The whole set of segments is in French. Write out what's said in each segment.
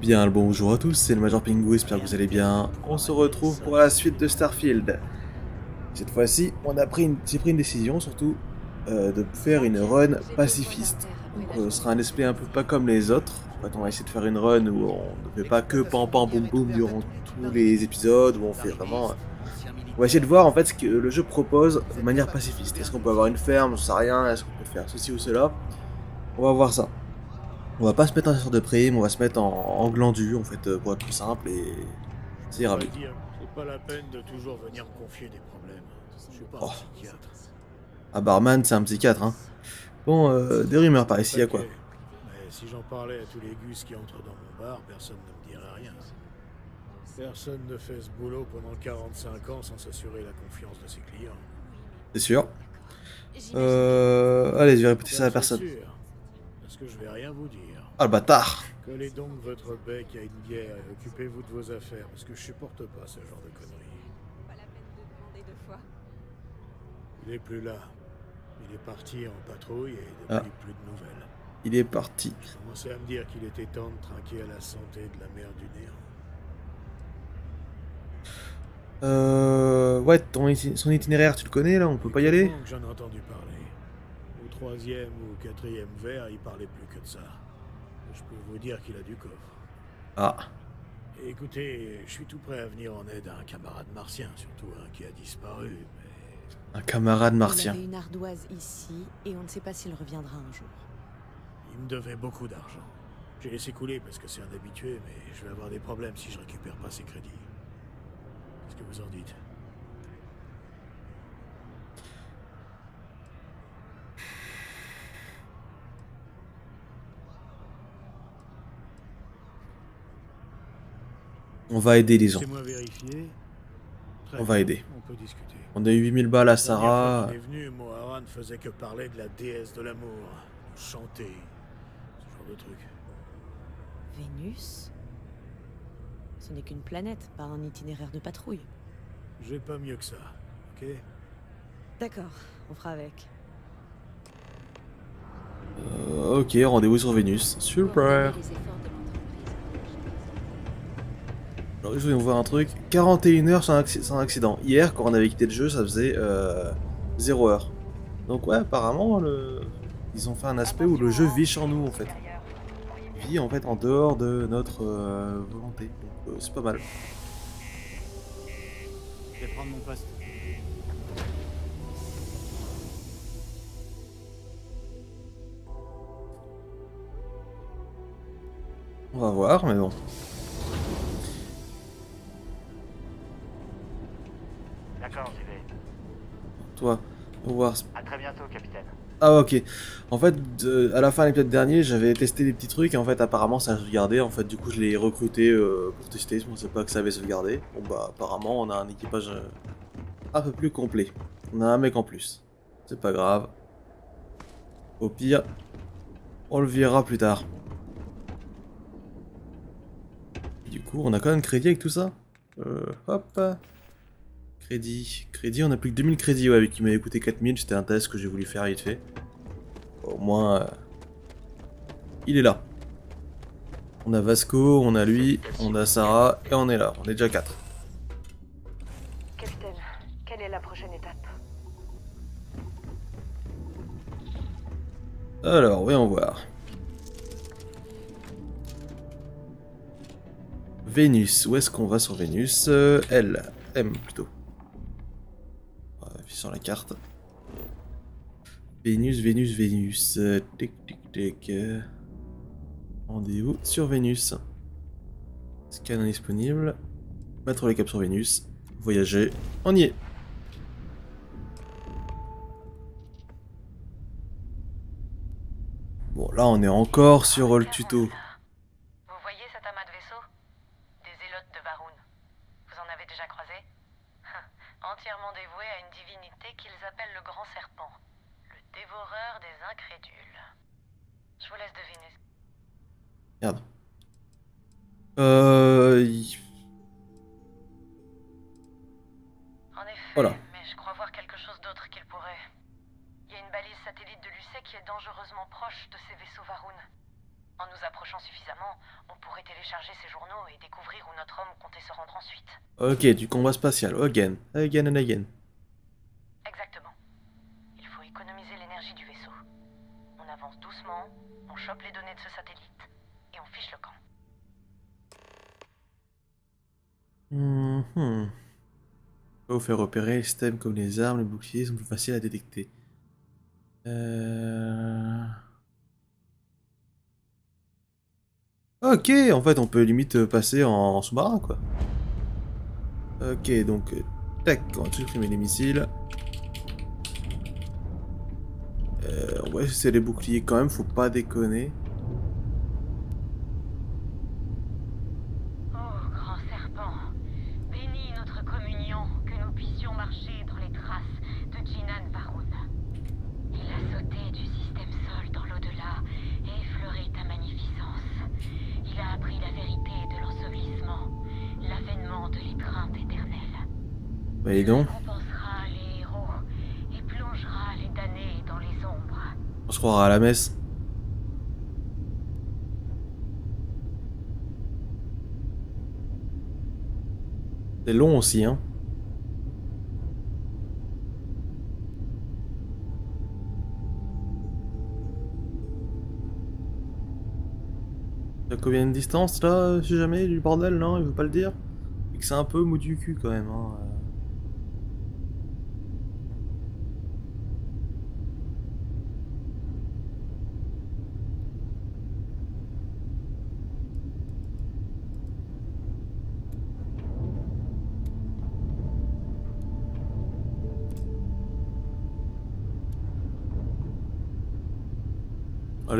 Bien le bonjour à tous, c'est le Major Pingu, j'espère que vous allez bien. On se retrouve pour la suite de Starfield. Cette fois-ci, on a pris une, j'ai pris une décision surtout euh, de faire une run pacifiste. Donc euh, ce sera un display un peu pas comme les autres. En fait, on va essayer de faire une run où on ne fait pas que pam pam boum boum durant tous les épisodes, où on fait vraiment... On va essayer de voir en fait ce que le jeu propose de manière pacifiste. Est-ce qu'on peut avoir une ferme, je sais rien, est-ce qu'on peut faire ceci ou cela? On va voir ça. On va pas se mettre en sorte de prime, on va se mettre en, en glandu en fait, euh, pour être plus simple et ça ira mieux. C'est pas la peine de toujours venir me confier des problèmes. Je suis pas Oh. un psychiatre. Ah Barman, c'est un psychiatre hein. Bon, euh, des rumeurs par ici, à quoi? Mais si j'en parlais à tous les gus qui entrent dans mon bar, personne ne me dirait rien. Personne ne fait ce boulot pendant 45 ans sans s'assurer la confiance de ses clients. C'est sûr. Euh... Allez, je vais répéter ça à c'est personne. sûr, Parce que je vais rien vous dire. Ah le bâtard Collez donc votre bec à une bière et occupez-vous de vos affaires, parce que je supporte pas ce genre de conneries. Pas la peine de demander deux fois. Il est plus là. Il est parti en patrouille et depuis Ah. plus de nouvelles. Il est parti. Je commençais à me dire qu'il était temps de trinquer à la santé de la mère du néant. Euh... Ouais, ton son itinéraire, tu le connais là? On peut pas y aller? J'en ai entendu parler. Au troisième ou au quatrième verre, il parlait plus que de ça. Je peux vous dire qu'il a du coffre. Ah. Écoutez, je suis tout prêt à venir en aide à un camarade martien, surtout un qui a disparu. Mais Un camarade martien. On avait une ardoise ici et on ne sait pas s'il reviendra un jour. il me devait beaucoup d'argent. J'ai laissé couler parce que c'est un habitué, mais je vais avoir des problèmes si je récupère pas ses crédits. Qu'est-ce que vous en dites? On va aider les gens. On va aider. On peut discuter. On a eu 8000 balles à fois Sarah. qu'il est venu, Moharan ne faisait que parler de la déesse de l'amour, de chanter, ce genre de truc. Vénus? Ce n'est qu'une planète, pas un itinéraire de patrouille. J'ai pas mieux que ça, ok? D'accord, on fera avec. Euh, ok, rendez-vous sur Vénus. Super. Je voulais voir un truc. 41 heures sans, acci- sans accident. Hier, quand on avait quitté le jeu, ça faisait euh, 0 heure. Donc ouais, apparemment, le... ils ont fait un aspect où le jeu vit sur nous, en fait. Vit, en fait, en dehors de notre euh, volonté. Donc euh, c'est pas mal. Je vais prendre mon poste. On va voir, mais bon. À très bientôt, capitaine. Ah ok. En fait, à la fin de l'épisode dernier, j'avais testé des petits trucs et en fait apparemment ça a sauvegardé. En fait du coup je l'ai recruté euh, pour tester, je pensais pas que ça avait sauvegardé. Bon bah apparemment on a un équipage euh, un peu plus complet. On a un mec en plus. C'est pas grave. Au pire, on le verra plus tard. Du coup on a quand même crédit avec tout ça. Euh, hop. Crédit. Crédit, on a plus que 2000 crédits, ouais, qui m'avait coûté 4000, c'était un test que j'ai voulu faire vite fait. Au moins, euh, il est là. On a Vasco, on a lui, on a Sarah, et on est là, on est déjà 4. Capitaine, quelle est la prochaine étape? Alors, voyons voir. Vénus, où est-ce qu'on va sur Vénus? Euh, L, M plutôt. Sur la carte. Vénus, Vénus, Vénus. Euh, tic, tic, tic. euh. Rendez-vous sur Vénus. Scan indisponible. Mettre les caps sur Vénus. Voyager. On y est. Bon, là, on est encore sur le tuto. Vous voyez cet amas de vaisseaux Des élotes de Varun. Vous en avez déjà croisé Entièrement dévoués à une divinité qu'ils appellent le Grand Serpent, le incrédules. Je vous laisse deviner. Merde. Euh... En effet, Voilà. mais je crois voir quelque chose d'autre qu'il pourrait. Il y a une balise satellite de Lucet qui est dangereusement proche de ces vaisseaux Varun. En nous approchant suffisamment, on pourrait télécharger ces journaux et découvrir où notre homme comptait se rendre ensuite. Ok, du combat spatial. Again. Again and again. Exactement. Il faut économiser l'énergie du vaisseau. On avance doucement, on chope les données de ce satellite et on fiche le camp. Mhm. Faut vous faire repérer, les systèmes comme les armes, les boucliers sont plus faciles à détecter. Euh... Ok, en fait on peut limite passer en, sous-marin quoi. Ok, donc tac, on va supprimer les missiles. Euh, ouais, c'est les boucliers quand même, faut pas déconner. Oh, grand serpent, bénis notre communion, que nous puissions marcher dans les traces de Jinan Varun. Il a sauté du système sol dans l'au-delà et effleuré ta magnificence. Il a appris la vérité de l'ensevelissement, l'avènement de l'étreinte éternelle. Bah dis donc, Compensera les héros et plongera les damnés dans les ombres. À la messe. C'est long aussi, hein. T'as combien de distance là, si jamais, du bordel, non Il veut pas le dire? Et que c'est un peu mou du cul quand même, hein.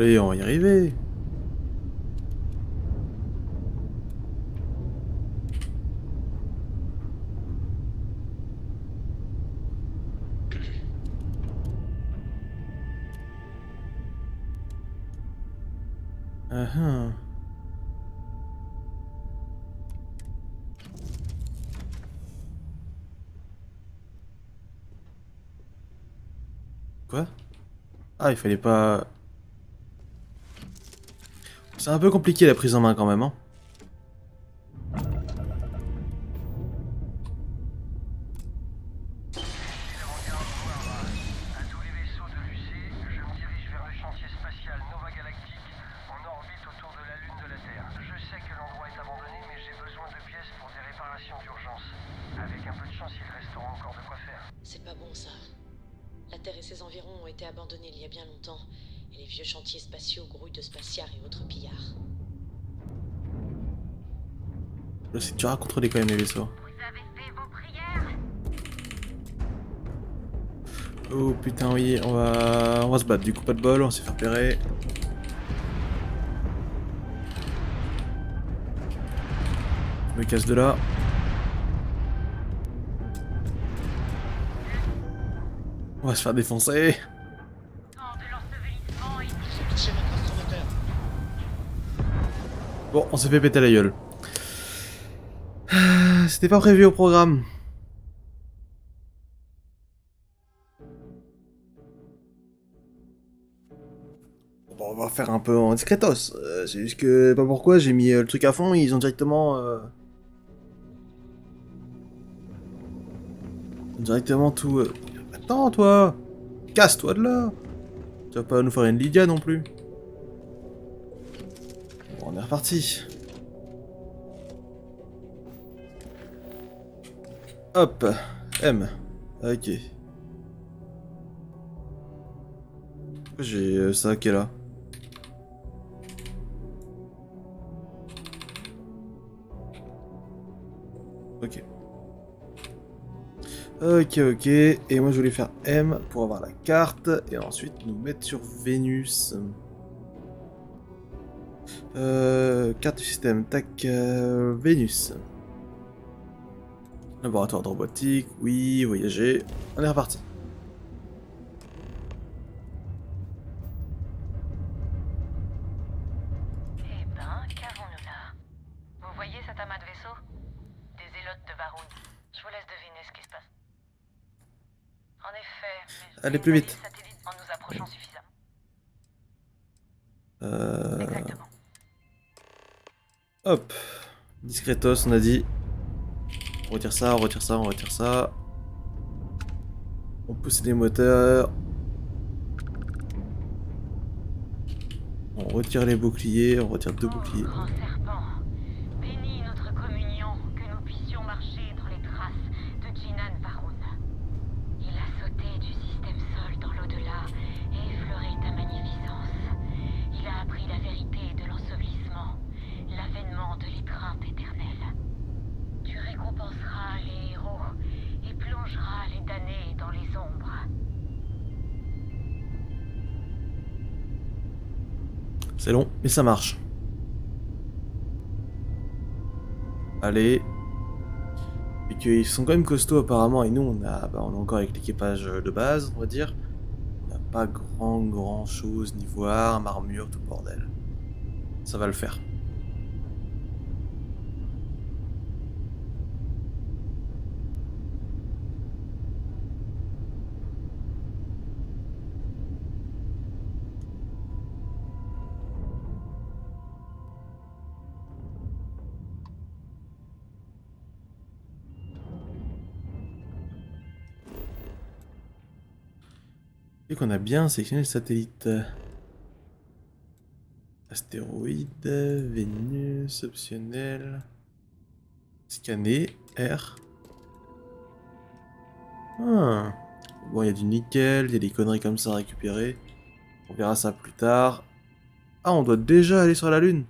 Allez, on va y arriver. Ah ah. Quoi? Ah, il fallait pas... C'est un peu compliqué la prise en main quand même, hein. C'est pas bon ça. La Terre et ses environs ont été abandonnés il y a bien longtemps, les vieux chantiers spatiaux grouillent de spatiards et autres pillards. C'est dur à contrôler quand même les vaisseaux. Fait Oh putain, oui, on va, on va se battre. Du coup, pas de bol, on va se faire repérer. Je me casse de là. On va se faire défoncer. Bon, on s'est fait péter la gueule. Ah, C'était pas prévu au programme. Bon, on va faire un peu en discretos. Euh, c'est juste que, pas pourquoi, j'ai mis euh, le truc à fond, ils ont directement... euh, Directement tout... euh, Attends, toi Casse-toi de là Tu vas pas nous faire une Lydia non plus. On est reparti. Hop, M. Ok. Pourquoi j'ai euh, ça qui est là Ok. Ok, ok. Et moi je voulais faire M pour avoir la carte et ensuite nous mettre sur Vénus. Euh, carte du système, tac, euh, Vénus. Laboratoire de robotique, oui, voyager. On est reparti. Eh ben, qu'avons-nous là? Vous voyez cet amas de vaisseaux? Des élotes de Varun. Je vous laisse deviner ce qui se passe. En effet, Allez plus vite. le satellite en nous approchant suffisamment. Euh... Exactement. Hop. Discretos, on a dit. On retire ça, on retire ça, on retire ça. On pousse les moteurs. On retire les boucliers, on retire deux boucliers. Mais ça marche. Allez. Et qu'ils sont quand même costauds apparemment, et nous on a, bah, encore avec l'équipage de base, on va dire. On n'a pas grand grand chose niveau armes, armure, tout bordel. Ça va le faire. Qu'on a bien sélectionné le satellite. Astéroïde, Vénus, optionnel. Scanner, R. Ah. Bon, il y a du nickel, il y a des conneries comme ça à récupérer. On verra ça plus tard. Ah, on doit déjà aller sur la Lune.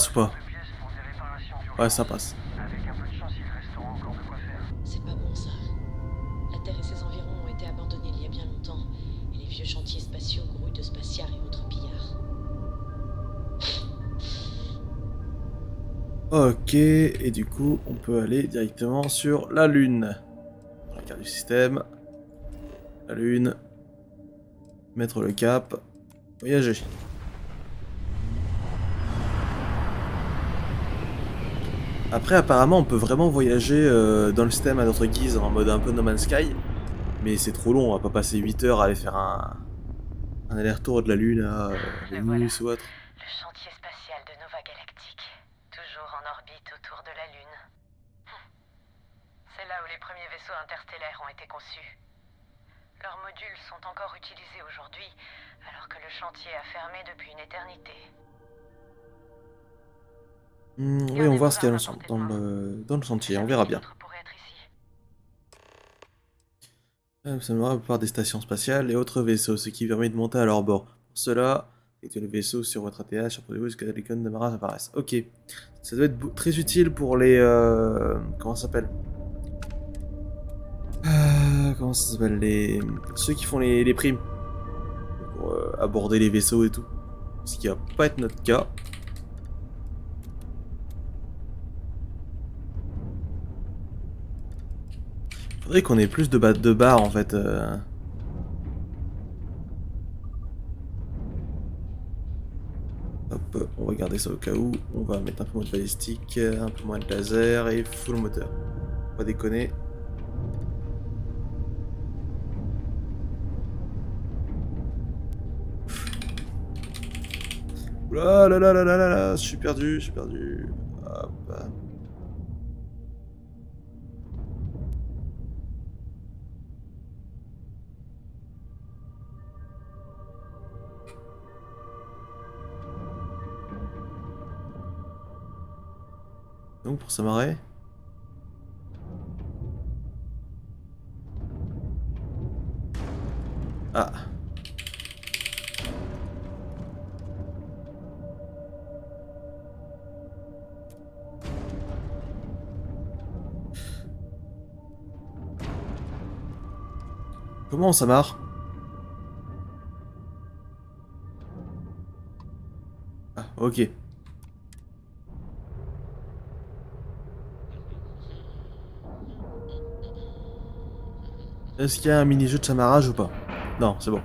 Passe ou pas. Ouais, ça passe. Avec un peu de chance, il restera encore de quoi faire. C'est pas bon ça. La Terre et ses environs ont été abandonnés il y a bien longtemps, et les vieux chantiers spatiaux grouillent de spatiards et autres pillards. Ok, et du coup, on peut aller directement sur la Lune. Dans la carte du système. La Lune. Mettre le cap. Voyager. Après, apparemment, on peut vraiment voyager euh, dans le système à notre guise, en mode un peu No Man's Sky. Mais c'est trop long, on va pas passer 8 heures à aller faire un, un aller-retour de la Lune à euh, ou autre. Voir ce qu'il y a dans, le- dans le, dans le chantier, on verra bien. Euh, Ça me la plupart des stations spatiales et autres vaisseaux, ce qui permet de monter à leur bord. Pour cela, que les vaisseaux sur votre ATH, surprenez-vous jusqu'à ce que l'icône de démarrage apparaisse. Ok. Ça doit être très utile pour les... euh, comment ça s'appelle? Euh, Comment ça s'appelle? Les... Ceux qui font les, les primes. Pour euh, aborder les vaisseaux et tout. Ce qui va pas être notre cas. Faudrait qu'on ait plus de, ba- de barres en fait. euh. Hop, on va garder ça au cas où. On va mettre un peu moins de balistique, un peu moins de laser et full moteur. Pas déconner. Oula là là là là là là, je suis perdu, je suis perdu. Hop. Pour s'amarrer. Ah. Comment on s'amarre? Ah, ok. Est-ce qu'il y a un mini-jeu de chamarrage ou pas Non, c'est bon.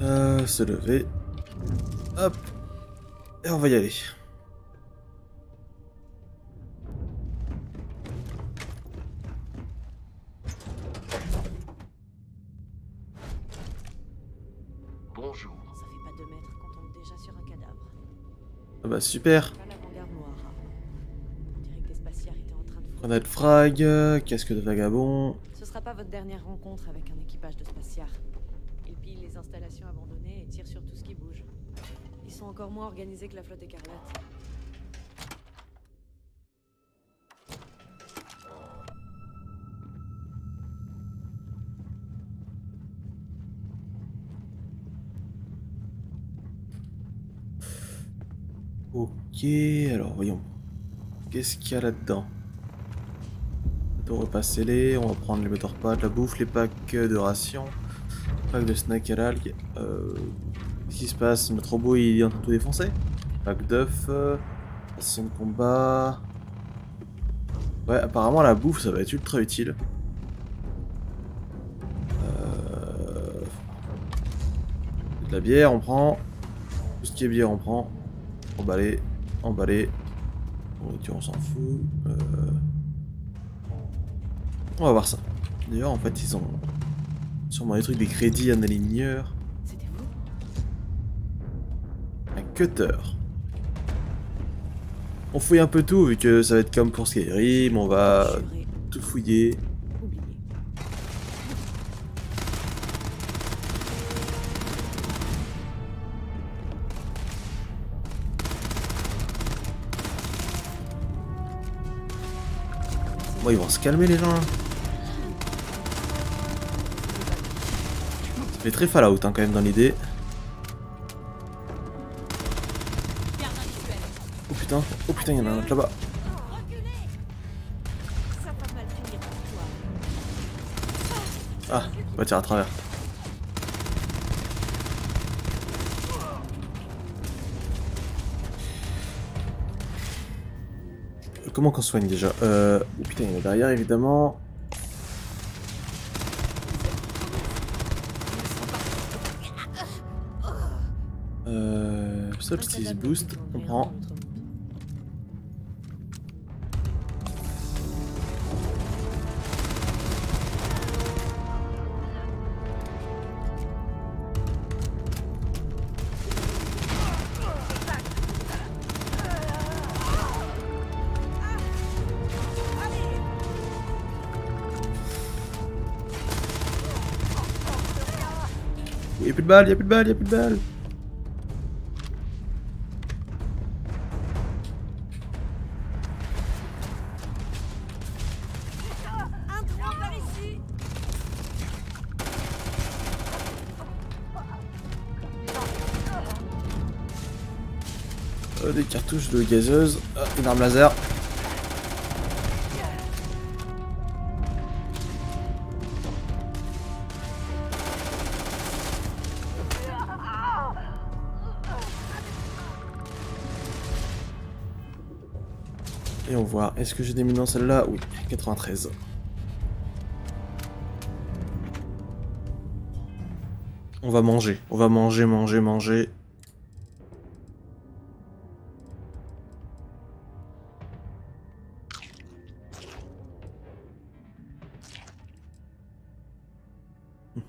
Euh, se lever. Hop. Et on va y aller. Bonjour. Ça fait pas deux mètres qu'on tombe déjà sur un cadavre. Ah bah super. Grenade frag, casque de vagabond? Ce sera pas votre dernière rencontre avec un équipage de spatiaires. Ils pillent les installations abandonnées et tirent sur tout ce qui bouge. Ils sont encore moins organisés que la flotte écarlate. Ok, alors voyons. Qu'est-ce qu'il y a là-dedans? Deux repas scellés, on va prendre les de la bouffe, les packs de rations, pack de snacks à l'algue. Euh, Qu'est-ce qui se passe? Notre robot il est en train de tout défoncer Pack d'œufs, euh, de combat. Ouais, apparemment la bouffe ça va être ultra utile. Euh, De la bière on prend. Tout ce qui est bière on prend. Emballé. Nourriture, on s'en fout. Euh, On va voir ça. D'ailleurs, en fait, ils ont sûrement des trucs, des crédits en aligneur. Un cutter. On fouille un peu tout, vu que ça va être comme pour Skyrim. On va tout fouiller. Bon, ils vont se calmer, les gens. là. Fait très Fallout, hein, quand même, dans l'idée. Oh putain, oh putain, il y en a un autre là-bas. Ah, on va tirer à travers. Euh, Comment qu'on soigne déjà? Euh... Oh putain, il y en a derrière évidemment. Solstice Boost, on prend. Y'a plus de balles, y'a plus de balles, y'a plus de balles. De gazeuse, Ah, une arme laser. Et on voit, est-ce que j'ai des mines dans celle-là? Oui, 93. On va manger, on va manger, manger, manger.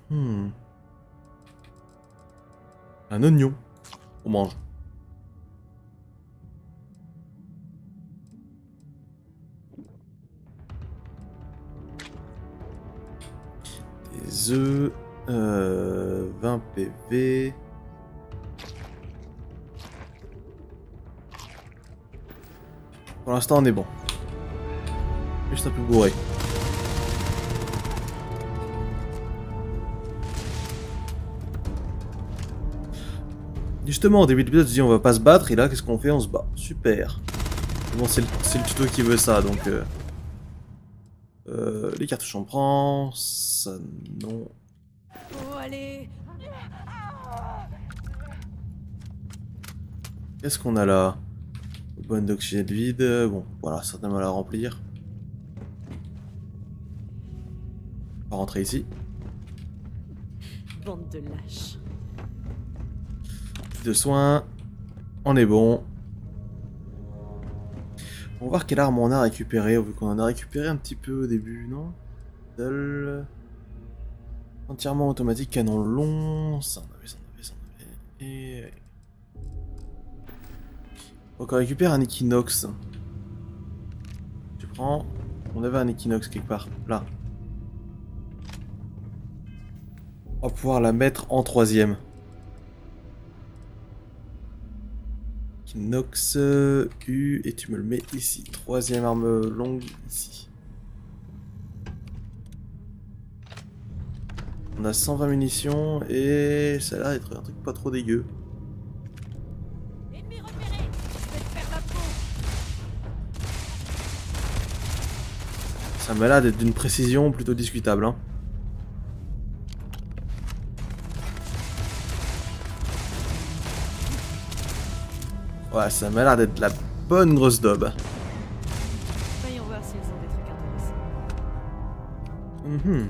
Hmm. Un oignon. On mange. Des œufs. Euh, 20 PV. Pour l'instant, on est bon. Juste un peu bourré. Justement, au début de l'épisode, je dis on va pas se battre, et là, qu'est-ce qu'on fait? On se bat. Super. Bon, c'est le, tuto qui veut ça, donc... Euh... Euh, les cartouches, on prend. Ça, non. Oh, allez Qu'est-ce qu'on a là? Bonne d'oxygène vide. Bon, voilà, certainement à la remplir. rentrer ici. Bande de lâches. De soins. On est bon. On va voir quelle arme on a récupéré, vu qu'on en a récupéré un petit peu au début, non? Entièrement automatique, canon long... Ça en avait, ça en avait, ça avait... Et... On récupère un Equinox. Tu prends... On avait un Equinox quelque part, là. On va pouvoir la mettre en troisième. Nox U et tu me le mets ici. Troisième arme longue ici. On a 120 munitions et ça a l'air d'être un truc pas trop dégueu. Ça m'a l'air d'être d'une précision plutôt discutable. Hein. Ouais, ça m'a l'air d'être la bonne grosse daube. Voyons voir s'ils ont des trucs intéressants. Mhm.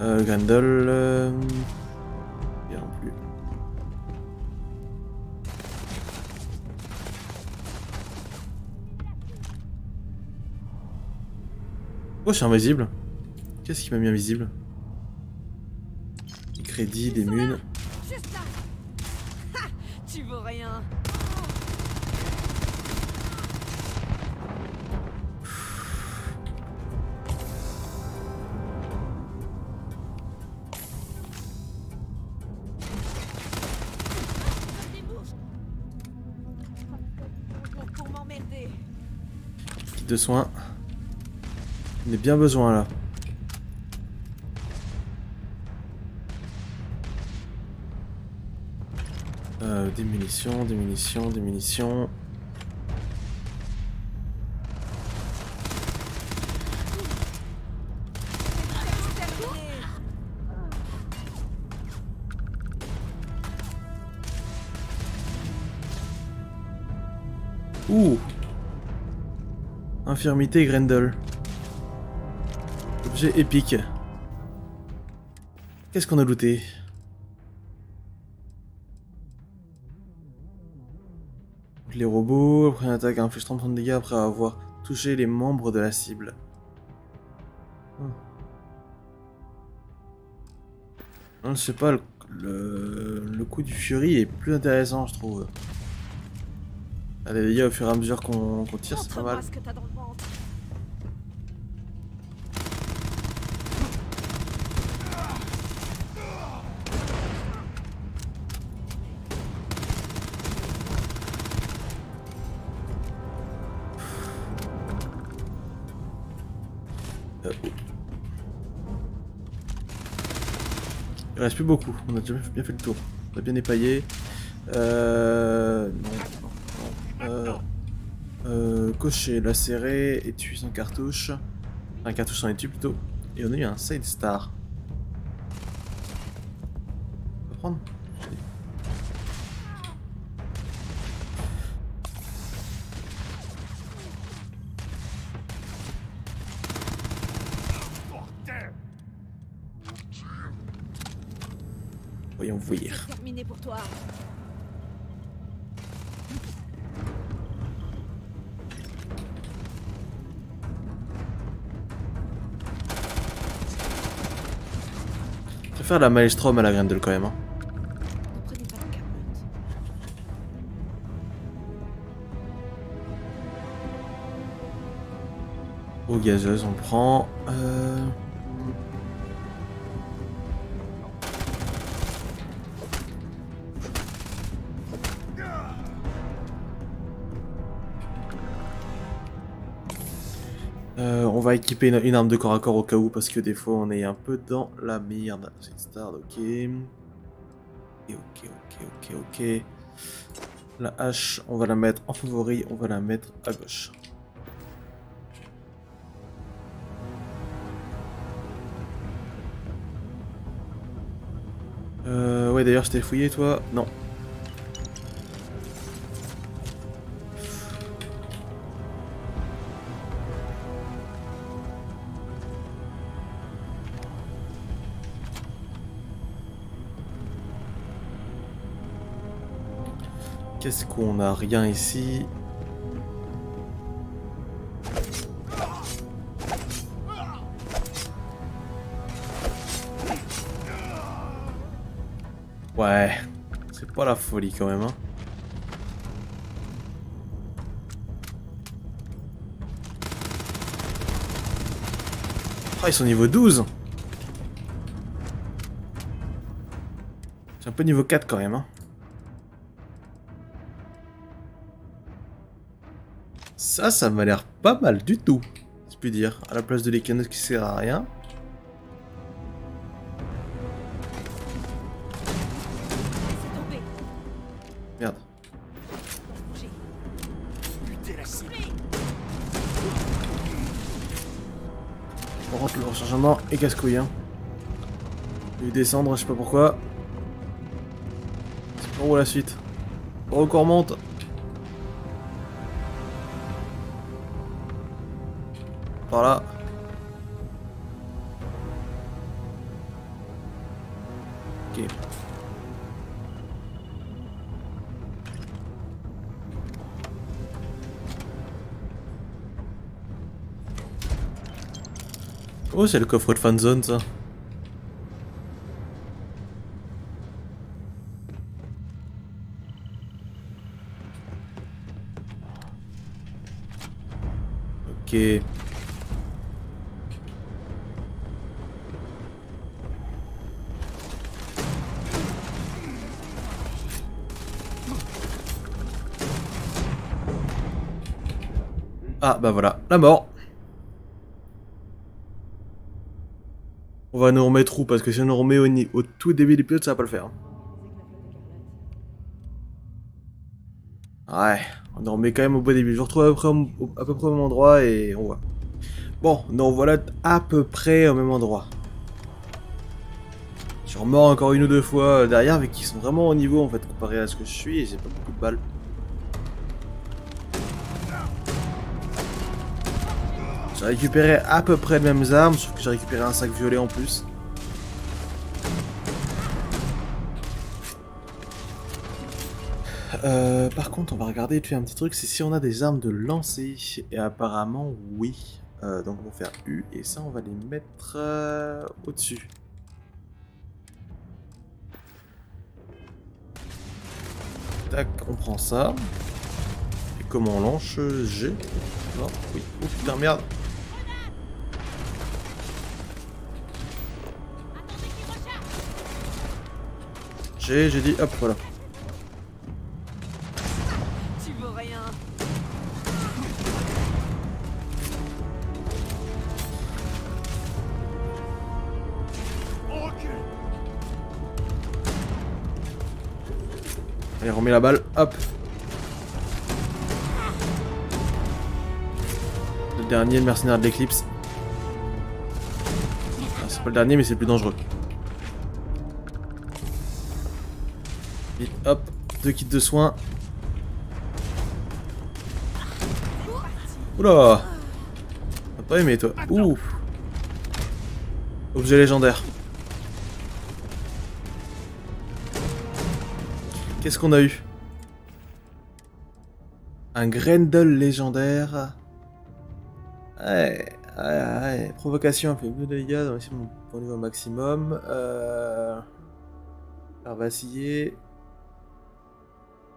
Euh, Grendel... Euh... Je suis invisible? Qu'est-ce qui m'a mis invisible? Des crédits, des munes. Tu vaux rien Kit de soins. A bien besoin là. Euh, des munitions, des munitions, des munitions. Ouh Infirmité Grendel. Épique. Qu'est-ce qu'on a looté? Les robots, après une attaque inflige 30 de dégâts après avoir touché les membres de la cible. Hmm. Non, je sais pas, le, le, coup du Fury est plus intéressant, je trouve. Ah, les dégâts au fur et à mesure qu'on qu'on tire, c'est pas mal. Il reste plus beaucoup, on a déjà bien fait le tour. On a bien épaillé. Euh... Non, non, non. Euh... Euh... Cocher, lacéré, étui sans cartouche. Un cartouche sans étui plutôt. Et on a eu un side star. Voyons voir. Terminé pour toi. Je préfère la Maelstrom à la Grendel quand même. hein. Eau gazeuse, on prend. Euh... équiper une, arme de corps à corps au cas où parce que des fois on est un peu dans la merde. Ok. Ok, ok, ok, ok, ok. La hache, on va la mettre en favori, on va la mettre à gauche. Euh, ouais, d'ailleurs, je t'ai fouillé, toi Non. Qu'est-ce qu'on a Rien ici. Ouais, c'est pas la folie quand même. Hein. Ah, ils sont niveau 12 C'est un peu niveau 4 quand même. Hein. Ça, ça m'a l'air pas mal du tout, si je puis dire. À la place de l'écanos qui sert à rien. Merde. On rentre le rechargement et casse-couille. Hein. Je vais descendre, je sais pas pourquoi. C'est pas où la suite? Oh, qu'on Par là. Ok. Oh, c'est le coffre de fanzone, ça. Ok. Ah, bah voilà, la mort. On va nous remettre où? Parce que si on nous remet au, tout début de l'épisode, ça va pas le faire. Ouais, on nous remet quand même au beau début. Je vous retrouve à peu près au, à peu près au même endroit et on voit. Bon, donc voilà à peu près au même endroit. Je remort encore une ou deux fois derrière, mais qui sont vraiment au niveau en fait comparé à ce que je suis et j'ai pas beaucoup de balles. J'ai récupéré à peu près les mêmes armes, sauf que j'ai récupéré un sac violet en plus. Euh, par contre, on va regarder et puis un petit truc, c'est si on a des armes de lancer. Et apparemment, oui. Euh, donc on va faire U et ça, on va les mettre euh, au-dessus. Tac, on prend ça. Et comment on lance G? Non, oui. Oh putain, merde. J'ai, j'ai dit, hop, voilà. Tu veux rien. Allez, remets la balle, hop. Le dernier, le mercenaire de l'éclipse. Ah, c'est pas le dernier, mais c'est le plus dangereux. Hop, deux kits de soins. Oula T'as pas aimé, toi Ouh Objet légendaire. Qu'est-ce qu'on a eu? Un Grendel légendaire. Ouais. Provocation, fait plus de dégâts dans mon mon niveau maximum. Euh... Faire vaciller.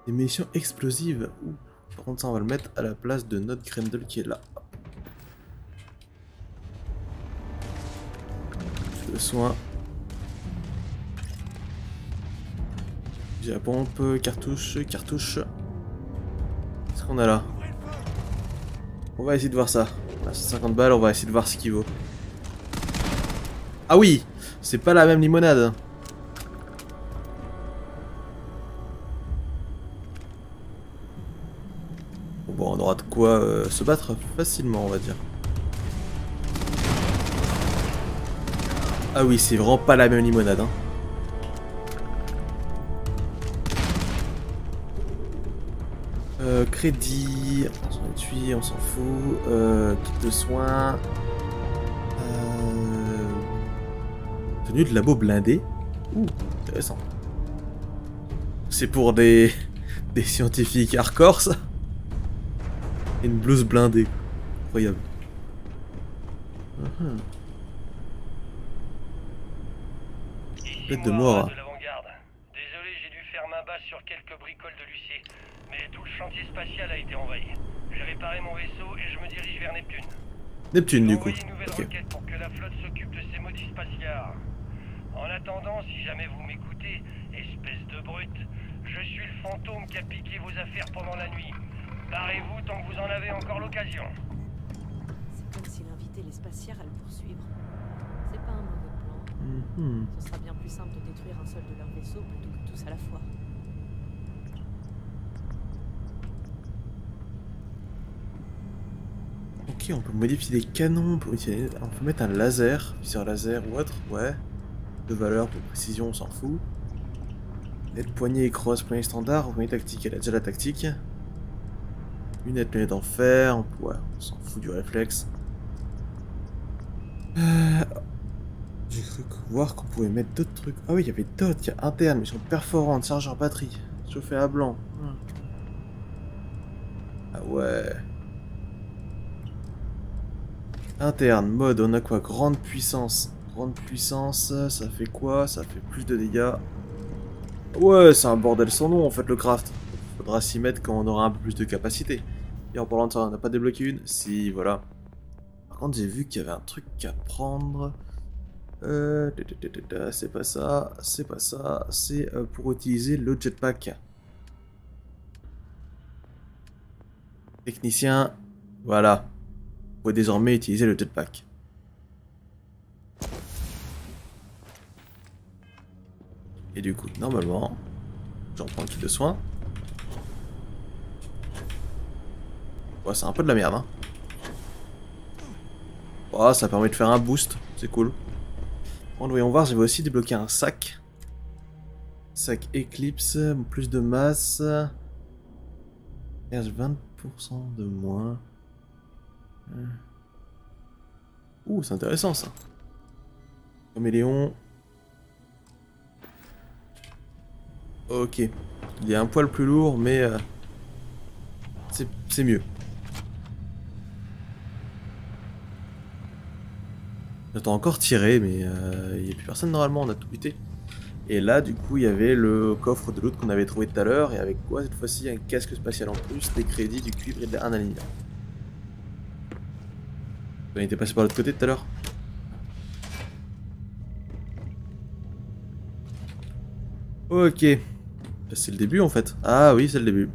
Des munitions explosives. Ouh. Par contre, ça, on va le mettre à la place de notre Grendel qui est là. Le soin. J'ai la pompe, cartouche, cartouche. Qu'est-ce qu'on a là? On va essayer de voir ça. À 150 balles, on va essayer de voir ce qu'il vaut. Ah oui C'est pas la même limonade. Euh, se battre facilement, on va dire. Ah oui, c'est vraiment pas la même limonade. Hein. Euh, crédit, on s'en fout. Euh, kit de soins. Euh... Tenue de labo blindé. Ouh, intéressant. C'est pour des Des scientifiques hardcore, ça? Et Une blouse blindée. Incroyable. Mhm. Ici Bête de mort. de. Désolé, j'ai dû faire ma base sur quelques bricoles de Lucie, mais tout le chantier spatial a été envahi. J'ai réparé mon vaisseau et je me dirige vers Neptune. Neptune, du coup. une nouvelle requête pour que la flotte s'occupe de ces maudits spatiards. En attendant, si jamais vous m'écoutez, espèce de brute, je suis le fantôme qui a piqué vos affaires pendant la nuit. Barrez-vous tant que vous en avez encore l'occasion. C'est comme s'il invitait les spatiaires à le poursuivre. C'est pas un mauvais plan. Mhm. Ce sera bien plus simple de détruire un seul de leurs vaisseaux plutôt que tous à la fois. Ok, on peut modifier des canons, on peut, modifier- on peut mettre un laser, viseur laser ou autre, ouais. De valeur pour précision, on s'en fout. Net poignée et cross, poignée standard, poignée tactique, elle a déjà la tactique. Lunette, lunette en fer, on- ouais, on s'en fout du réflexe. Euh, J'ai cru voir qu'on pouvait mettre d'autres trucs. Ah oui, il y avait d'autres, il y a interne, mission perforante, chargeur batterie, chauffé à blanc. Ah ouais. Interne, mode, on a quoi? Grande puissance. Grande puissance, ça fait quoi? Ça fait plus de dégâts. Ouais, c'est un bordel sans nom en fait le craft. Faudra s'y mettre quand on aura un peu plus de capacité. Et en parlant de ça, on n'a pas débloqué une Si, voilà. Par contre, j'ai vu qu'il y avait un truc à prendre. Euh, c'est pas ça, c'est pas ça, c'est euh, pour utiliser le jetpack. Technicien, voilà. Vous pouvez désormais utiliser le jetpack. Et du coup, normalement, j'en prends un petit de soin. C'est un peu de la merde, hein. Oh, ça permet de faire un boost, c'est cool. Bon, voyons voir, j'avais aussi débloqué un sac. Sac Eclipse, plus de masse. 15, 20% de moins. Hmm. Ouh, c'est intéressant ça. Caméléon. Ok. Il est un poil plus lourd, mais euh, c'est mieux. J'attends encore tirer, mais euh, il n'y a plus personne normalement, on a tout buté. Et là, du coup, il y avait le coffre de l'autre qu'on avait trouvé tout à l'heure, et avec quoi cette fois-ci Un casque spatial en plus, des crédits, du cuivre et de la- un. On était passé par l'autre côté tout à l'heure Ok. C'est le début en fait. Ah oui, c'est le début.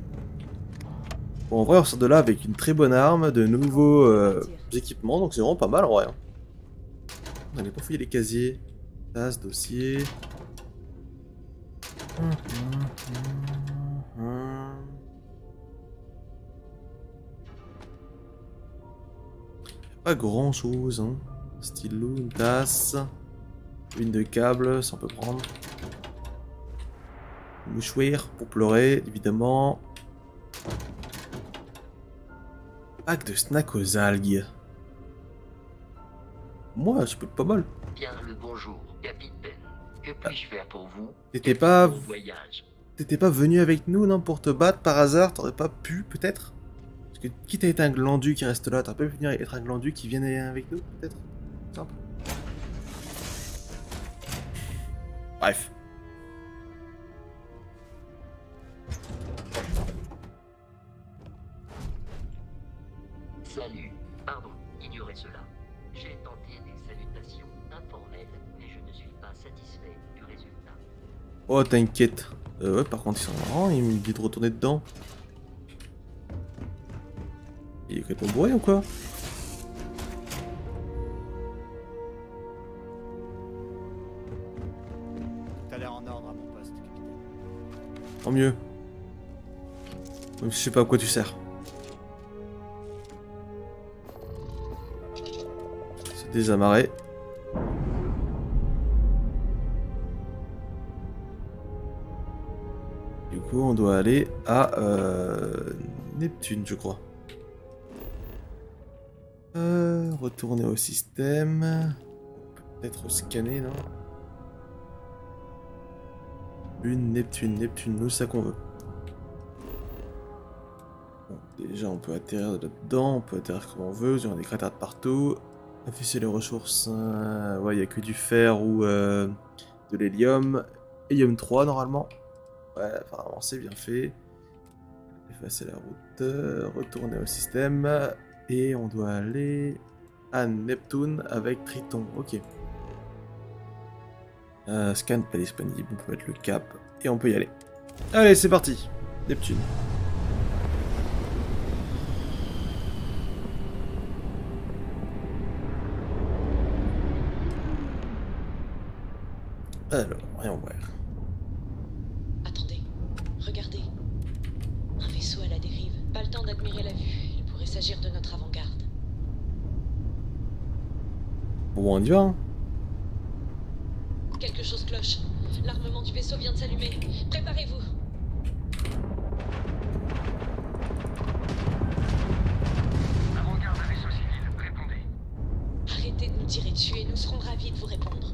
Bon, en vrai, on sort de là avec une très bonne arme, de nouveaux euh, équipements, donc c'est vraiment pas mal en vrai. On n'allait pas fouiller les casiers. Tasse, dossier. Pas grand chose, hein. Stylo, tasse. Une de câble, ça on peut prendre. Mouchoir pour pleurer, évidemment. Pack de snack aux algues. Moi, je peux être pas mal. Bien le bonjour, capitaine. Que puis-je faire pour vous? T'étais pas, Bon voyage? t'étais pas venu avec nous, non, pour te battre par hasard? T'aurais pas pu, peut-être? Parce que quitte à être un glandu qui reste là, t'aurais pas pu venir être un glandu qui vienne avec nous, peut-être? Simple. Bref. Salut. Pardon, ignorez cela. J'ai tenté des salutations informelles, mais je ne suis pas satisfait du résultat. Oh, t'inquiète. Euh, ouais, par contre, ils sont marrants, il me dit de retourner dedans. Il est complètement bourré ou quoi? T'as l'air en ordre à mon poste, capitaine. Tant mieux. Même si je sais pas à quoi tu sers. C'est désamarré. Du coup, on doit aller à euh, Neptune, je crois. Euh, retourner au système. Peut-être scanner, non? Une Neptune, Neptune, nous ça qu'on veut. Déjà, on peut atterrir là-dedans, on peut atterrir comme on veut, y a des cratères partout. Afficher les ressources, euh, ouais, il n'y a que du fer ou euh, de l'hélium. Hélium 3 normalement. Ouais, apparemment c'est bien fait. Effacer la route, retourner au système. Et on doit aller à Neptune avec Triton. Ok. Euh, scan pas disponible, on peut mettre le cap et on peut y aller. Allez, c'est parti. Neptune. Alors, rien voir. Attendez, regardez. Un vaisseau à la dérive. Pas le temps d'admirer la vue. Il pourrait s'agir de notre avant-garde. Bon, on y va. Hein. Quelque chose cloche. L'armement du vaisseau vient de s'allumer. Préparez-vous. Avant-garde à vaisseau civil, répondez. Arrêtez de nous tirer dessus et nous serons ravis de vous répondre.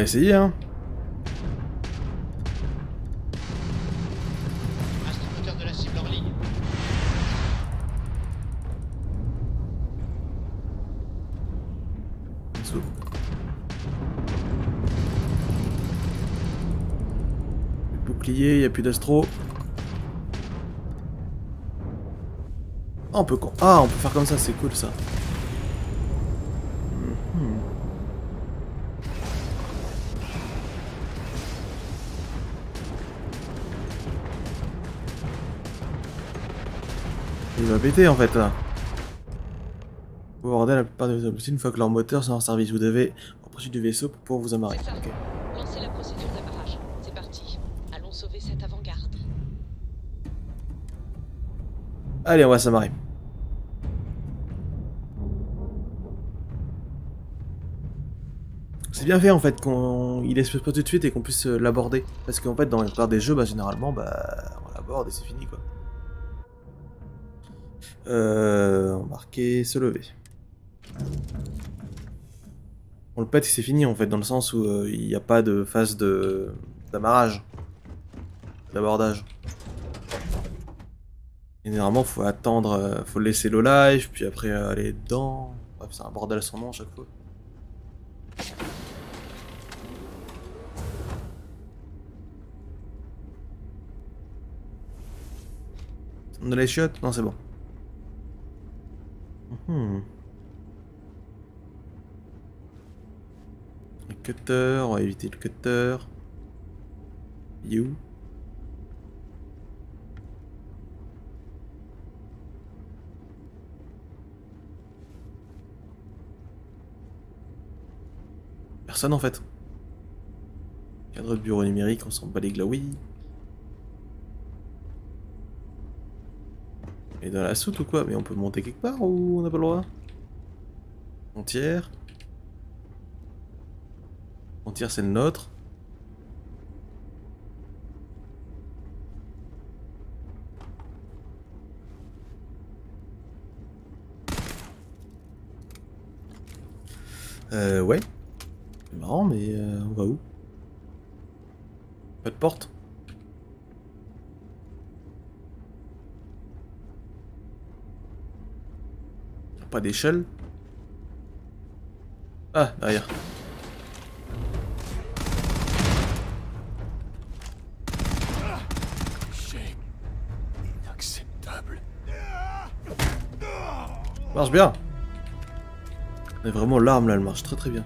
Va essayer, hein. Astromoteur de la cible en ligne. Sous. Le bouclier, il n'y a plus d'astro. Ah, on peut con- Ah, on peut faire comme ça, c'est cool ça. Péter en fait. Vous aborder la plupart des possibles une fois que leurs moteurs sont en service. Vous devez approcher du vaisseau pour pouvoir vous amarrer. C'est ça. Ok. Lancez la procédure d'amarrage. C'est parti. Allons sauver cette avant-garde. Allez, on va s'amarrer. C'est bien fait en fait qu'on il explose pas tout de suite et qu'on puisse l'aborder. Parce qu'en fait dans la plupart des jeux, bah généralement bah on l'aborde et c'est fini quoi. Euh, marquer se lever. On le pète et c'est fini en fait dans le sens où euh, il n'y a pas de phase de d'amarrage, d'abordage. Généralement, faut attendre, euh, faut laisser le live, puis après euh, aller dedans. Bref, c'est un bordel sans nom à chaque fois. On a les chiottes? Non, c'est bon. Mhm. Le cutter, on va éviter le cutter. You. Personne en fait. Cadre de bureau numérique, on s'en bat les glaouis. Et dans la soute ou quoi Mais on peut monter quelque part ou on n'a pas le droit Frontière. Frontière c'est le nôtre. Euh ouais. C'est marrant mais euh, on va où? Pas de porte? Pas d'échelle Ah, derrière. Inacceptable. Marche bien Mais vraiment l'arme là, elle marche très très bien.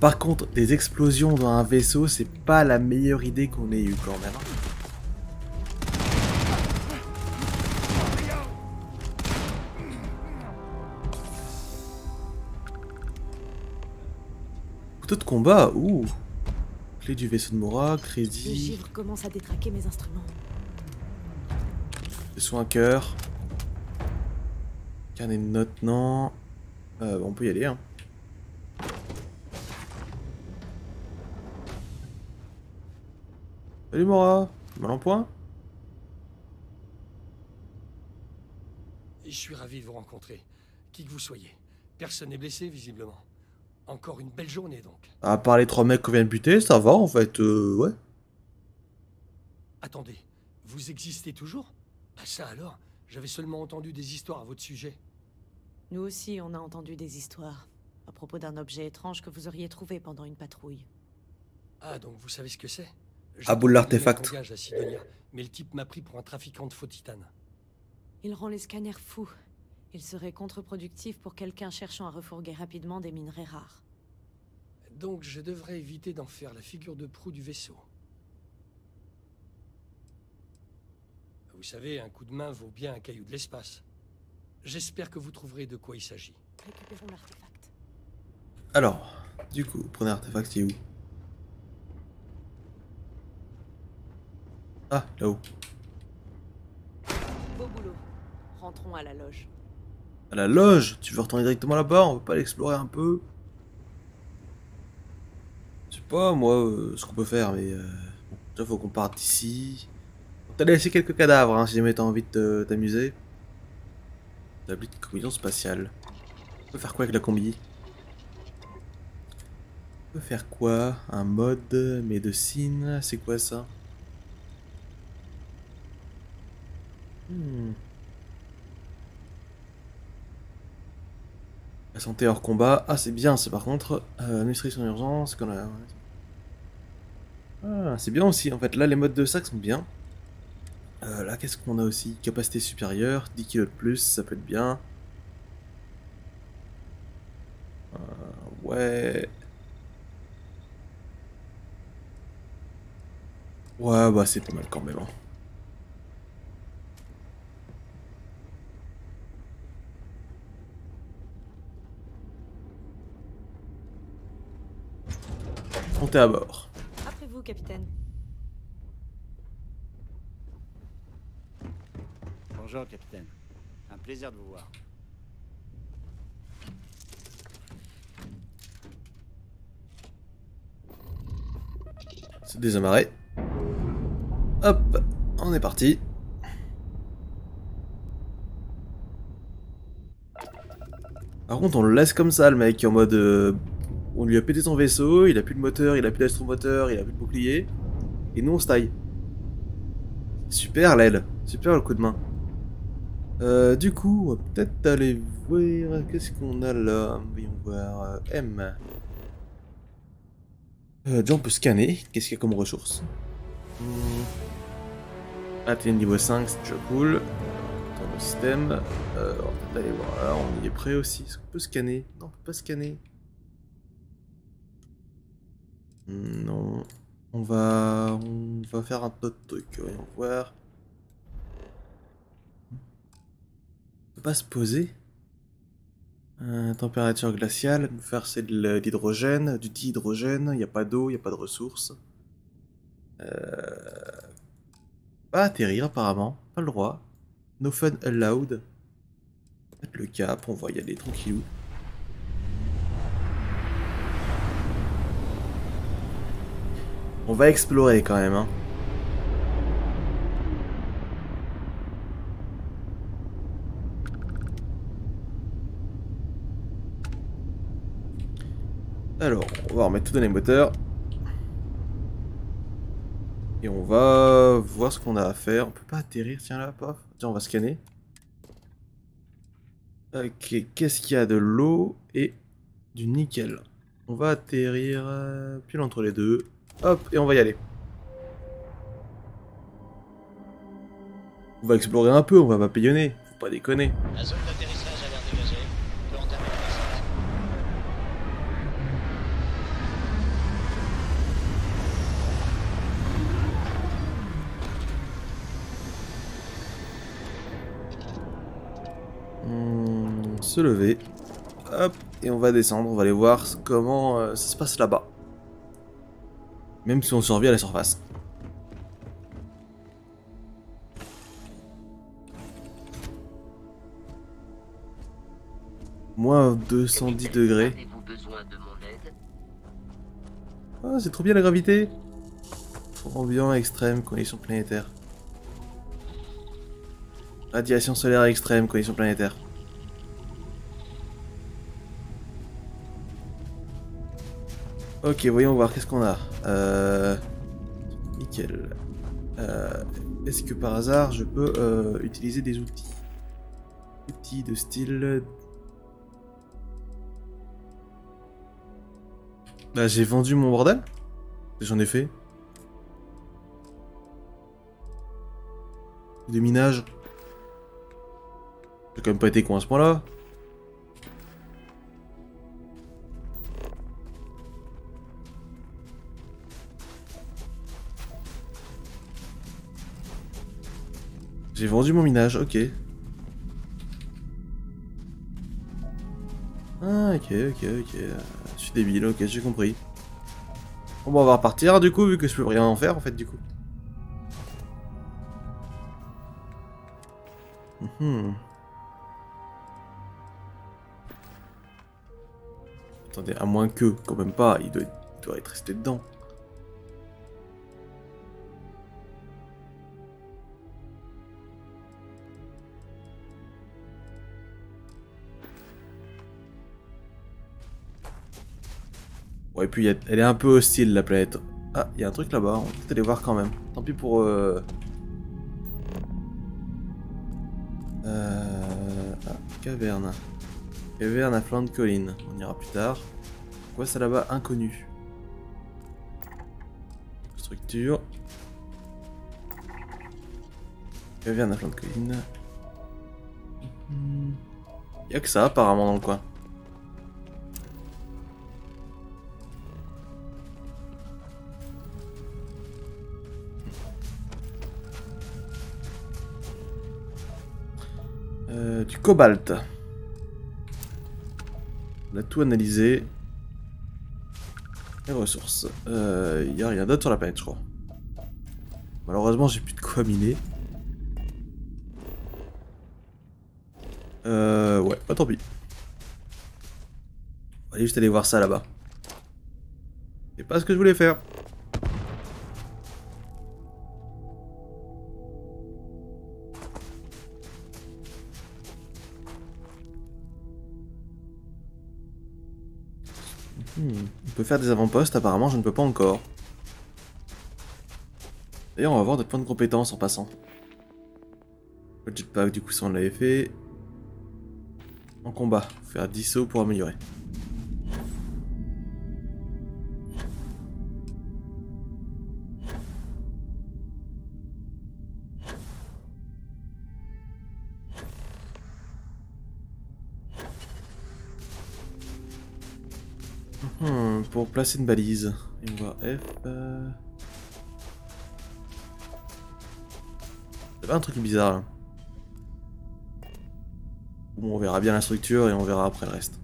Par contre, des explosions dans un vaisseau, c'est pas la meilleure idée qu'on ait eue quand même. hein. Couteau de combat, ouh Clé du vaisseau de Mora, Le crédit, givre commence à détraquer mes instruments. soin cœur. Carnet de notes, non. Euh, on peut y aller. Hein. Salut Mora, mal en point Je suis ravi de vous rencontrer, qui que vous soyez. Personne n'est blessé, visiblement. Encore une belle journée, donc. À part les trois mecs qu'on vient de buter, ça va en fait, euh, ouais. Attendez, vous existez toujours? Bah ça alors, j'avais seulement entendu des histoires à votre sujet. Nous aussi, on a entendu des histoires. À propos d'un objet étrange que vous auriez trouvé pendant une patrouille. Ah, donc vous savez ce que c'est? L'artefact. À Sidonia, mais le type m'a pris pour un trafiquant de faux titane. Il rend les scanners fous. Il serait contre-productif pour quelqu'un cherchant à refourguer rapidement des minerais rares. Donc je devrais éviter d'en faire la figure de proue du vaisseau. Vous savez, un coup de main vaut bien un caillou de l'espace. J'espère que vous trouverez de quoi il s'agit. Récupérons l'artefact. Alors, du coup, prenez l'artefact, il est où? Ah, là-haut. Beau boulot. Rentrons à la loge. À la loge Tu veux retourner directement là-bas On veut pas l'explorer un peu Je sais pas, moi, euh, ce qu'on peut faire, mais... Euh, déjà, faut qu'on parte d'ici. T'as laissé quelques cadavres, hein, si jamais t'as envie de t'amuser. Établi de combinaison spatiale. On peut faire quoi avec la combi On peut faire quoi Un mode médecine C'est quoi ça? Hmm. La santé hors combat. Ah, c'est bien, c'est par contre. Euh, administration d'urgence, qu'on a. Ah, c'est bien aussi. En fait, là, les modes de sac sont bien. Euh, là, qu'est-ce qu'on a aussi? Capacité supérieure, 10 kg de plus, ça peut être bien. Euh, ouais. Ouais, bah c'est pas mal quand même. hein. Montez à bord. Après vous, capitaine. Bonjour, capitaine. Un plaisir de vous voir. C'est désamarré. Hop, on est parti. Par contre, on le laisse comme ça, le mec, en mode... euh, on lui a pété son vaisseau, il a plus de moteur, il a plus d'astromoteur, il a plus de bouclier. Et nous, on se taille. Super l'aile, super le coup de main. Euh, du coup, on va peut-être aller voir... Qu'est-ce qu'on a là? Voyons voir... euh, M. Euh, déjà, on peut scanner. Qu'est-ce qu'il y a comme ressources? Hmm. Ah, niveau 5, c'est déjà cool. Dans le système. On va peut-être aller voir là, on y est prêt aussi. Est-ce qu'on peut scanner? Non, on peut pas scanner. Hmm, Non. On va... Faire un autre truc. Voyons voir. On peut pas se poser euh, température glaciale, faire c'est de l'hydrogène, du dihydrogène, il n'y a pas d'eau, il n'y a pas de ressources. Euh... Pas atterrir apparemment, pas le droit. No fun allowed. Le cap, on va y aller tranquillou. On va explorer quand même, hein. Alors, on va remettre tout dans les moteurs. Et on va voir ce qu'on a à faire. On peut pas atterrir, tiens là, paf. Tiens, on va scanner. Ok, qu'est-ce qu'il y a de l'eau et du nickel? On va atterrir euh, pile entre les deux. Hop, et on va y aller. On va explorer un peu, on va pas payonner. Faut pas déconner. La zone d'atterrissage a l'air dégagée. On peut entamer la descente. Hmm, se lever. Hop, et on va descendre, on va aller voir comment euh, ça se passe là-bas. Même si on survit à la surface. Moins 210 degrés. Ah, c'est trop bien la gravité. Ambiant extrême, conditions planétaires. Radiation solaire extrême, conditions planétaires. Ok, voyons voir, qu'est-ce qu'on a euh... Nickel. Euh, Est-ce que par hasard je peux euh, utiliser des outils? Outils de style... Bah j'ai vendu mon bordel J'en ai fait. Des minages. J'ai quand même pas été con à ce point-là. J'ai vendu mon minage, ok. Ah, ok, ok, ok. Je suis débile, ok, j'ai compris. Bon, bah, on va repartir du coup, vu que je peux rien en faire en fait, du coup. Mhm. Attendez, à moins que, quand même pas, il doit, il doit être resté dedans. Et puis elle est un peu hostile la planète. Ah, il y a un truc là-bas, on va peut-être aller voir quand même. Tant pis pour... Euh... Euh... Ah, caverne. Caverne à flanc de colline, on ira plus tard. Quoi ça là-bas Inconnu? Structure. Caverne à flanc de colline. Hmm. Y a que ça apparemment dans le coin. Euh, du cobalt. On a tout analysé. Les ressources. Il euh, y a rien d'autre sur la planète, je crois. Malheureusement, j'ai plus de quoi miner. Euh, ouais, bah tant pis. On va juste aller voir ça là-bas. C'est pas ce que je voulais faire. Des avant-postes, apparemment je ne peux pas encore. D'ailleurs on va voir notre point de compétence en passant. Le jetpack du coup ça on l'avait fait. En combat, faire 10 sauts pour améliorer. Pour placer une balise. Et on voit F. Euh... C'est pas un truc bizarre là. Bon, on verra bien la structure et on verra après le reste.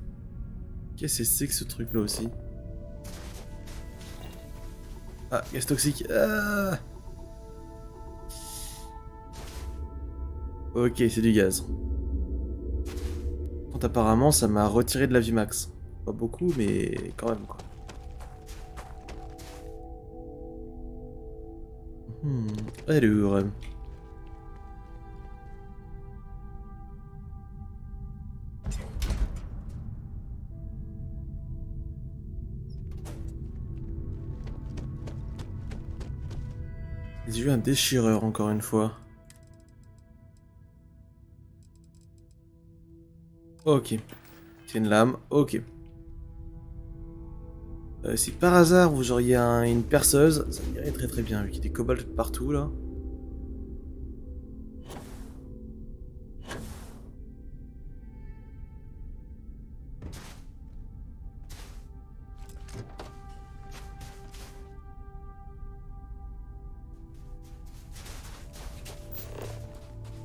Qu'est-ce que c'est que ce truc là aussi? Ah, gaz toxique. Ah ok, c'est du gaz. Quand apparemment ça m'a retiré de la vie max. Pas beaucoup, mais quand même quoi. Hmm. Alors. J'ai eu un déchireur encore une fois. Ok. C'est une lame, ok. Euh, si par hasard vous auriez un- une perceuse, ça m'irait très très bien, vu qu'il y a des cobalts partout là.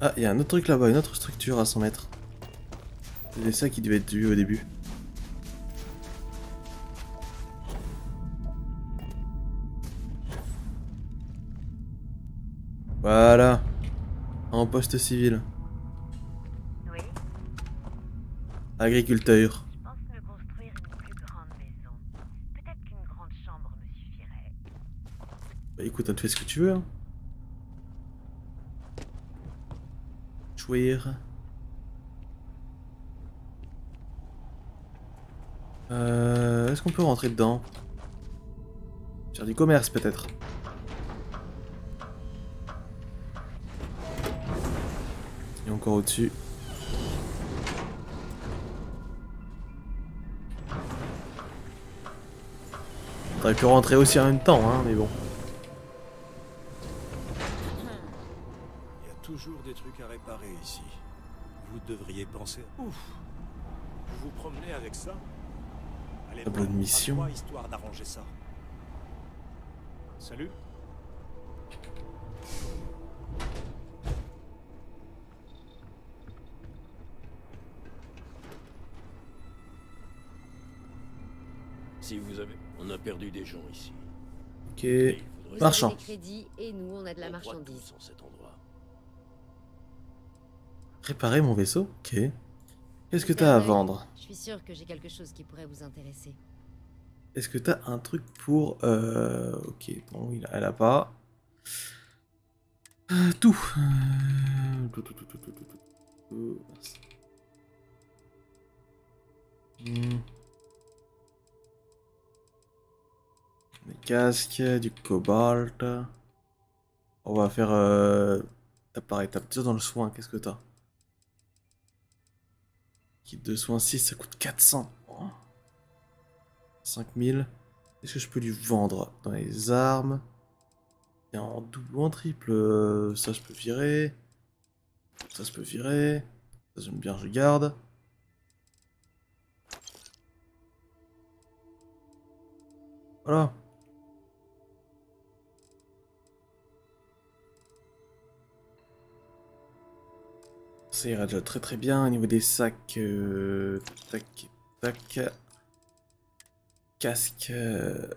Ah, il y a un autre truc là-bas, une autre structure à 100 mètres. C'est ça qui devait être vu au début. Poste civil. Oui. Agriculteur. Je pense me construire une plus grande maison. Peut-être qu'une grande chambre me suffirait. Bah écoute, on te fait ce que tu veux. Hein. Jouir. Euh, Est-ce qu'on peut rentrer dedans? Faire du commerce peut-être. Encore au-dessus. T'aurais pu rentrer aussi en même temps, hein, mais bon. Il y a toujours des trucs à réparer ici. Vous devriez penser. Ouf Vous vous promenez avec ça? Allez, Tableau de mission. histoire d'arranger ça. Salut perdu des gens ici. Ok. Marchand. et nous, on a de la marchandise. Préparer mon vaisseau Ok. Qu'est-ce que t'as à vendre? Je suis sûr que j'ai quelque chose qui pourrait vous intéresser. Est-ce que t'as un truc pour... Euh... Ok, bon, elle a pas. Euh, euh, tout. Tout. Tout, tout, tout, tout, tout, hmm. Des casques, du cobalt. On va faire... Euh... T'as pareil, t'as déjà dans le soin, qu'est-ce que t'as? Kit de soins 6, ça coûte 400. Oh. 5000. Est-ce que je peux lui vendre dans les armes? Et en double ou en triple Ça, je peux virer. Ça, je peux virer. Ça, j'aime bien, je garde. Voilà. Ça ira déjà très très bien au niveau des sacs. euh, tac, tac. Casque. euh,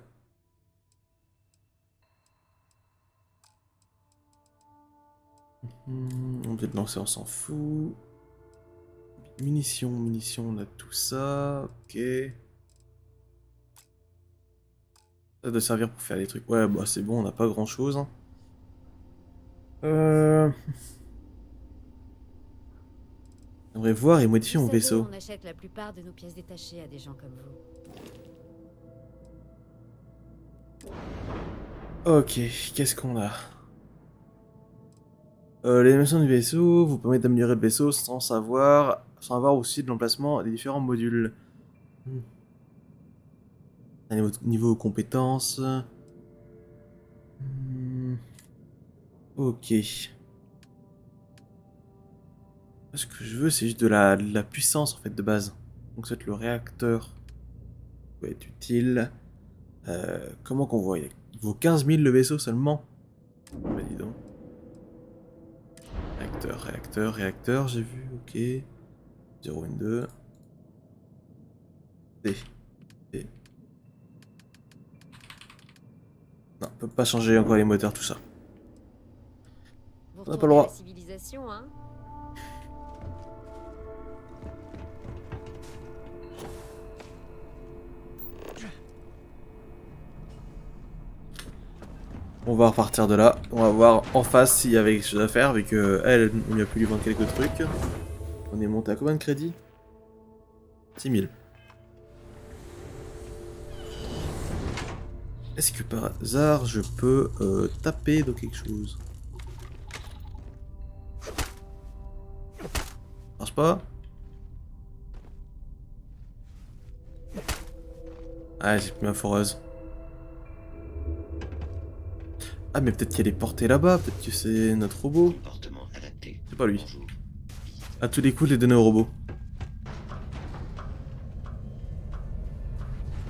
On peut lancer, on s'en fout. Munitions, munitions, on a tout ça. Ok. Ça doit servir pour faire des trucs. Ouais, bah c'est bon, on n'a pas grand chose. Euh... J'aimerais voir et modifier Vous mon savez, vaisseau. On achète la plupart de nos pièces détachées à des gens comme vous. Ok, qu'est-ce qu'on a? Euh, L'animation du vaisseau vous permet d'améliorer le vaisseau sans savoir, sans avoir aussi de l'emplacement des différents modules. Hmm. Niveau compétences. Hmm. Ok. Ce que je veux, c'est juste de la, puissance en fait de base. Donc c'est le réacteur peut être utile. Euh, comment qu'on voit? Il vaut 15 000 le vaisseau seulement. Bah dis donc. Réacteur, réacteur, réacteur, j'ai vu, ok. 0, 1, 2. D. D. Non, on peut pas changer encore les moteurs, tout ça. On n'a pas le droit. On va repartir de là. On va voir en face s'il y avait quelque chose à faire, vu que elle, on lui a pu lui vendre quelques trucs. On est monté à combien de crédits? 6000. Est-ce que par hasard je peux euh, taper dans quelque chose? Marche pas? Ah, j'ai plus ma foreuse. Ah, mais peut-être qu'elle est portée là-bas, peut-être que c'est notre robot. C'est pas lui. Bonjour. À tous les coups, les donner au robot.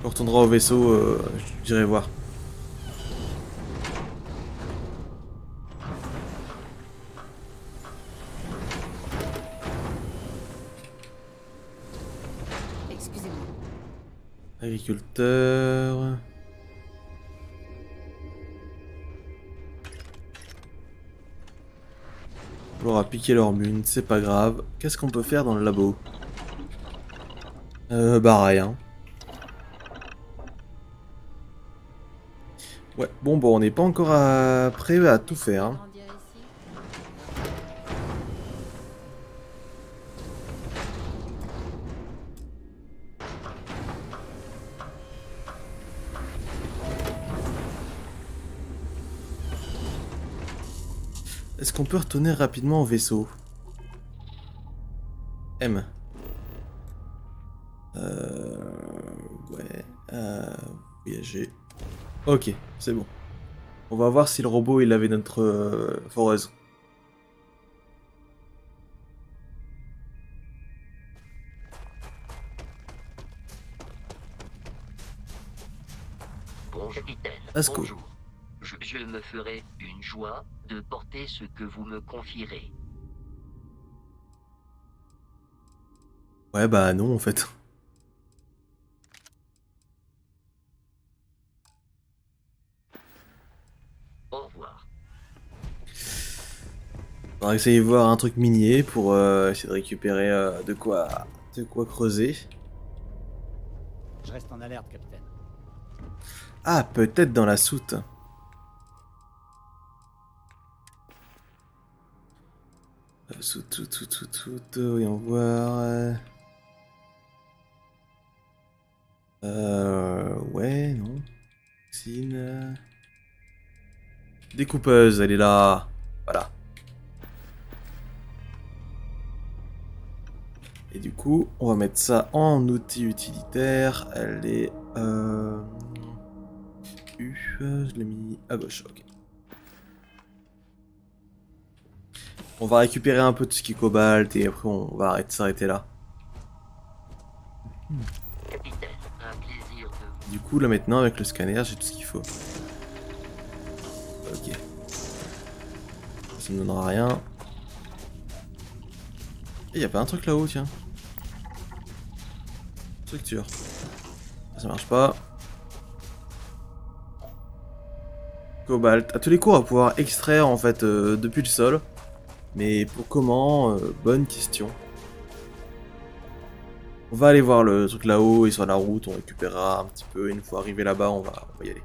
On retournera au vaisseau, euh, j'irai voir. Excusez-moi. Agriculteur. On leur a piqué leur mine, c'est pas grave. Qu'est-ce qu'on peut faire dans le labo? Euh, bah rien. Ouais, bon, bon, on n'est pas encore prêt à tout faire. hein. Qu'on peut retourner rapidement au vaisseau M. Euh... Ouais. Euh... Voyager. Ok, c'est bon. On va voir si le robot il avait notre euh, foreuse. Bon capitaine, Asco. Ferai une joie de porter ce que vous me confierez. Ouais bah non en fait. Au revoir. On va essayer de voir un truc minier pour euh, essayer de récupérer euh, de quoi de quoi creuser. Je reste en alerte, capitaine. Ah, peut-être dans la soute. Soute, soute, soute, soute, soute, voyons voir. euh. Ouais, non. Toxine. euh. Découpeuse, elle est là. Voilà. Et du coup, on va mettre ça en outil utilitaire. Elle est... Euh... U, je l'ai mis à gauche, ok. On va récupérer un peu de ce qui est cobalt et après on va arrêter s'arrêter là. Du coup là maintenant avec le scanner j'ai tout ce qu'il faut. Ok. Ça me donnera rien. Et y a pas un truc là-haut tiens. Structure. Ça marche pas. Cobalt. À tous les coups on va pouvoir extraire en fait euh, depuis le sol. Mais pour comment euh, Bonne question. On va aller voir le truc là-haut et sur la route, on récupérera un petit peu. Une fois arrivé là-bas, on va, on va y aller.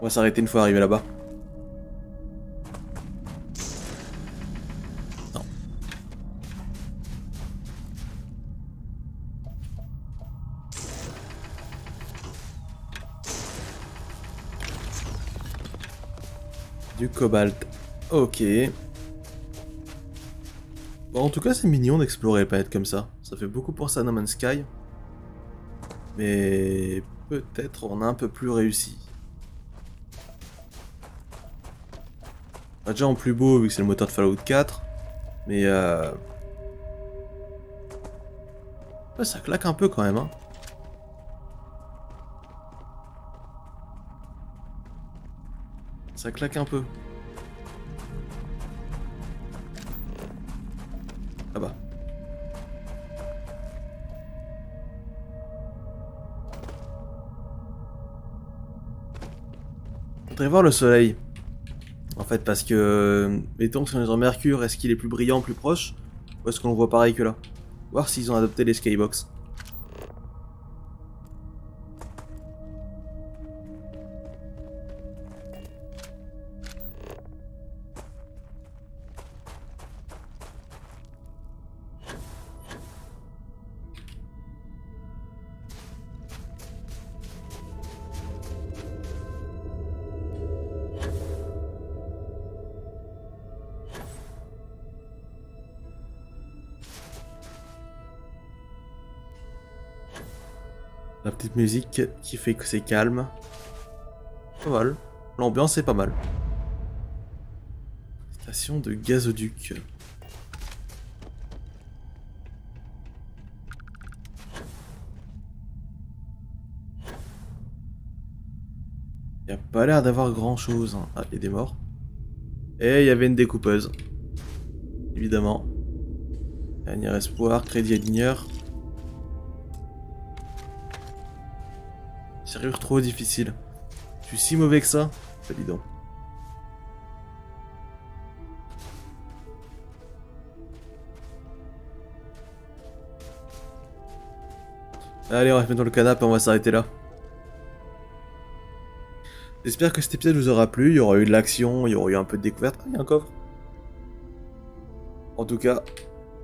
On va s'arrêter une fois arrivé là-bas. Cobalt. Ok. En tout cas, c'est mignon d'explorer les planètes comme ça. Ça fait beaucoup pour ça No Man's Sky. Mais peut-être on a un peu plus réussi. Déjà en plus beau vu que c'est le moteur de Fallout 4. Mais euh... ça claque un peu quand même. Hein. Ça claque un peu. Ah bah. Je voudrais voir le soleil. En fait, parce que... Mettons que si on est en Mercure, est-ce qu'il est plus brillant, plus proche Ou est-ce qu'on voit pareil que là? Voir s'ils ont adopté les skybox. Musique qui fait que c'est calme. Pas mal. L'ambiance est pas mal. Station de gazoduc. Y a pas l'air d'avoir grand chose. Ah, il y a des morts. Et il y avait une découpeuse. Évidemment. Dernier espoir, crédit à Trop difficile. Je suis si mauvais que ça Bah donc. Allez, on va se mettre dans le canapé, on va s'arrêter là. J'espère que cet épisode vous aura plu, il y aura eu de l'action, il y aura eu un peu de découverte. Ah, il y a un coffre. En tout cas,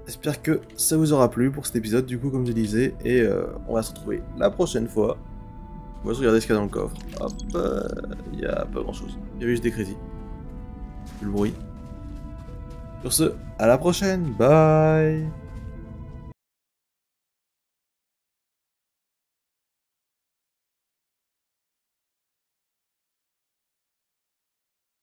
j'espère que ça vous aura plu pour cet épisode, du coup, comme je disais. Et euh, on va se retrouver la prochaine fois. On va se regarder ce qu'il y a dans le coffre. Hop, euh, il y a pas grand chose. Il y avait juste des crédits. Le bruit. Sur ce, à la prochaine, bye